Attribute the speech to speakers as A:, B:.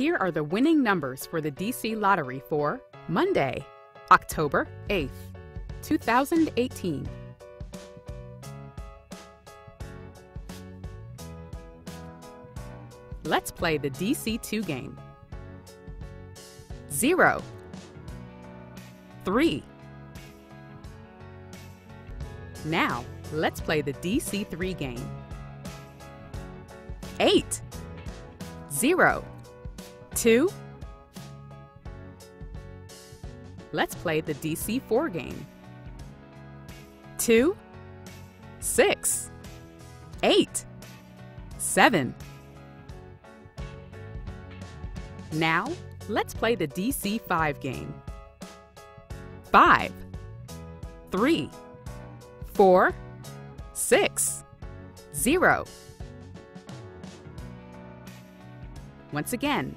A: Here are the winning numbers for the DC Lottery for Monday, October 8th, 2018. Let's play the DC2 game. 0 3 Now, let's play the DC3 game. 8 0 2 Let's play the DC4 game. 2 6 8 7 Now, let's play the DC5 game. 5 3 4 6 0 Once again,